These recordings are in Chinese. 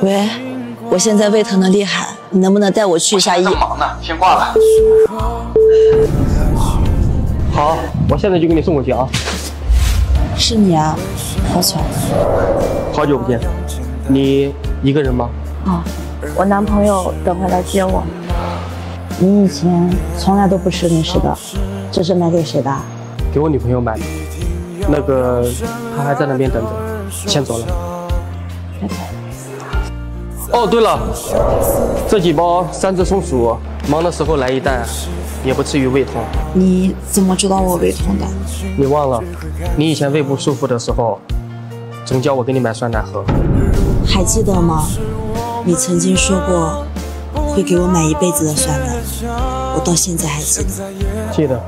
喂，我现在胃疼的厉害，你能不能带我去一下医？正忙呢，先挂了。好，我现在就给你送过去啊。是你啊，好巧。好久不见，你一个人吗？啊，我男朋友等会来接我。你以前从来都不吃零食的，这是买给谁的？给我女朋友买的。那个，她还在那边等着，先走了。拜拜。哦，对了，这几包三只松鼠，忙的时候来一袋，也不至于胃痛。你怎么知道我胃痛的？你忘了，你以前胃不舒服的时候，总叫我给你买酸奶喝。还记得吗？你曾经说过会给我买一辈子的酸奶，我到现在还记得。记得。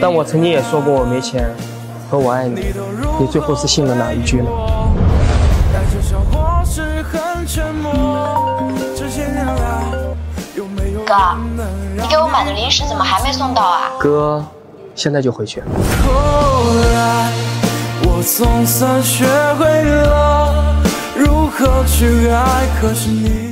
但我曾经也说过我没钱和我爱你，你最后是信了哪一句呢？哥，你给我买的零食怎么还没送到啊？哥，现在就回去。后来，我总算学会了如何去爱，可是你。